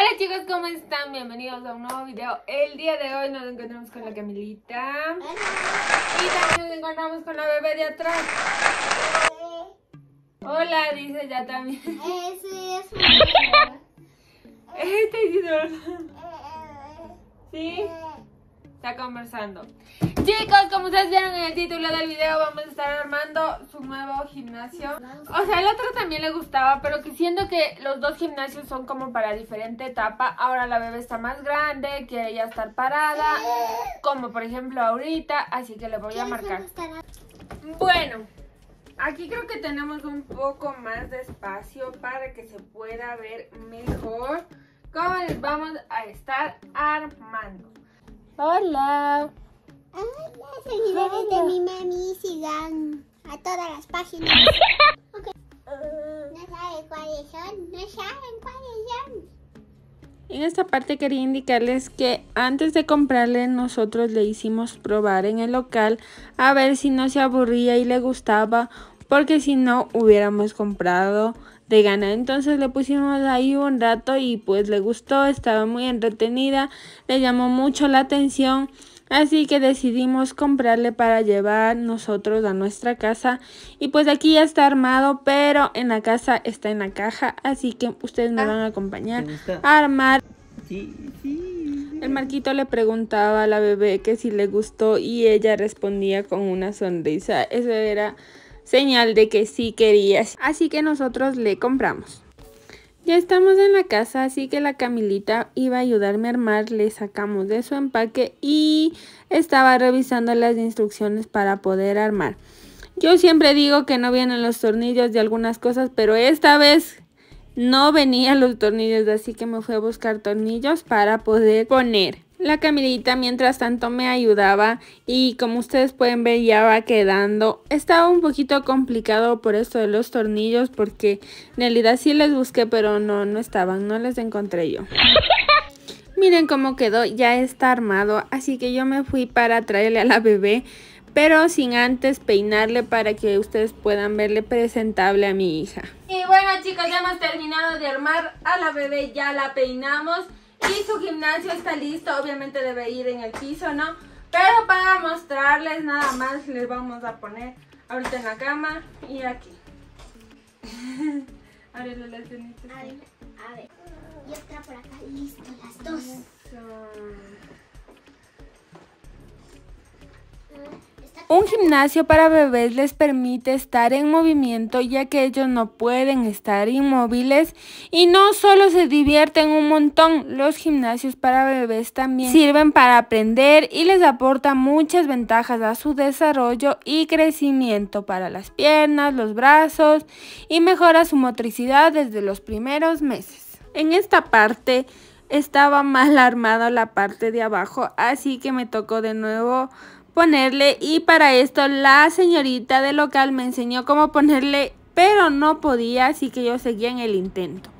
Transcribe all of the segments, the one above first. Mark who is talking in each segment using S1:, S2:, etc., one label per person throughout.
S1: Hola chicos, ¿cómo están? Bienvenidos a un nuevo video. El día de hoy nos encontramos con la Camilita. Y también nos encontramos con la bebé de atrás. Hola, dice ya también.
S2: Ese es
S1: Está diciendo- ¿Sí? Conversando. Chicos, como ustedes vieron en el título del video, vamos a estar armando su nuevo gimnasio. O sea, el otro también le gustaba, pero que siento que los dos gimnasios son como para diferente etapa. Ahora la bebé está más grande, quiere ya estar parada, como por ejemplo ahorita, así que le voy a marcar. Bueno, aquí creo que tenemos un poco más de espacio para que se pueda ver mejor cómo les vamos a estar armando. Hola.
S2: Hola, seguidores de mi mami, sigan a todas las páginas. No saben cuáles son, no saben cuáles son.
S3: En esta parte quería indicarles que antes de comprarle nosotros le hicimos probar en el local a ver si no se aburría y le gustaba porque si no hubiéramos comprado de gana. Entonces le pusimos ahí un rato y pues le gustó, estaba muy entretenida, le llamó mucho la atención. Así que decidimos comprarle para llevar nosotros a nuestra casa. Y pues aquí ya está armado, pero en la casa está en la caja. Así que ustedes me van a acompañar a armar.
S4: Sí, sí.
S3: El Marquito le preguntaba a la bebé que si le gustó y ella respondía con una sonrisa. Eso era señal de que sí quería. Así que nosotros le compramos. Ya estamos en la casa, así que la Camilita iba a ayudarme a armar. Le sacamos de su empaque y estaba revisando las instrucciones para poder armar. Yo siempre digo que no vienen los tornillos de algunas cosas, pero esta vez no venían los tornillos, así que me fui a buscar tornillos para poder poner. La Camilita mientras tanto me ayudaba y como ustedes pueden ver ya va quedando. Estaba un poquito complicado por esto de los tornillos porque en realidad sí les busqué pero no, no estaban, no les encontré yo. Miren cómo quedó, ya está armado, así que yo me fui para traerle a la bebé, pero sin antes peinarle para que ustedes puedan verle presentable a mi hija.
S1: Y bueno chicos, ya hemos terminado de armar a la bebé, ya la peinamos y su gimnasio está listo, obviamente debe ir en el piso, ¿no? Pero para mostrarles nada más les vamos a poner ahorita en la cama y aquí. Ábrele las venitas.
S2: A ver, a ver. Y otra por acá, listo, las dos.
S3: Un gimnasio para bebés les permite estar en movimiento ya que ellos no pueden estar inmóviles y no solo se divierten un montón, los gimnasios para bebés también sirven para aprender y les aporta muchas ventajas a su desarrollo y crecimiento para las piernas, los brazos y mejora su motricidad desde los primeros meses. En esta parte estaba mal armado la parte de abajo, así que me tocó de nuevo ponerle y para esto la señorita del local me enseñó cómo ponerle, pero no podía, así que yo seguía en el intento.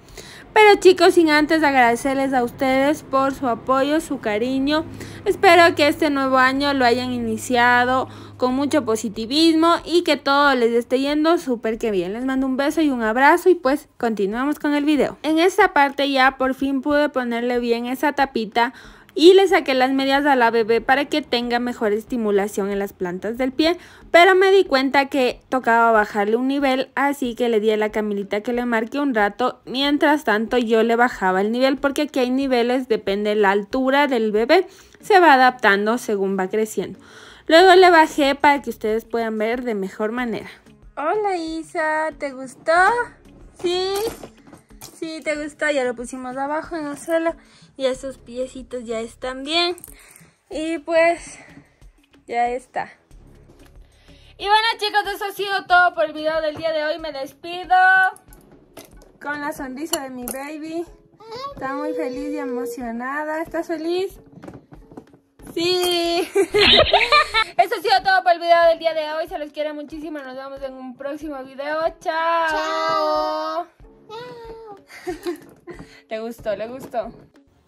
S3: Pero chicos, sin antes agradecerles a ustedes por su apoyo, su cariño. Espero que este nuevo año lo hayan iniciado con mucho positivismo y que todo les esté yendo súper que bien. Les mando un beso y un abrazo y pues continuamos con el video. En esta parte ya por fin pude ponerle bien esa tapita y le saqué las medias a la bebé para que tenga mejor estimulación en las plantas del pie, pero me di cuenta que tocaba bajarle un nivel, así que le di a la Camilita que le marque un rato, mientras tanto yo le bajaba el nivel porque aquí hay niveles, depende de la altura del bebé, se va adaptando según va creciendo. Luego le bajé para que ustedes puedan ver de mejor manera. Hola Isa, ¿te gustó? ¿Sí? Sí, te gustó, ya lo pusimos abajo en el suelo y esos piecitos ya están bien. Y pues ya está.
S1: Y bueno chicos, eso ha sido todo por el video del día de hoy. Me despido
S3: Con la sonrisa de mi baby. Está muy feliz y emocionada. ¿Estás feliz?
S1: Sí. Eso ha sido todo por el video del día de hoy. Se los quiere muchísimo. Nos vemos en un próximo video. Chao. Le gustó, le gustó.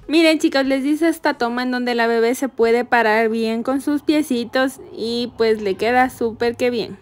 S3: Miren chicos, les dice esta toma en donde la bebé se puede parar bien con sus piecitos y pues le queda súper que bien.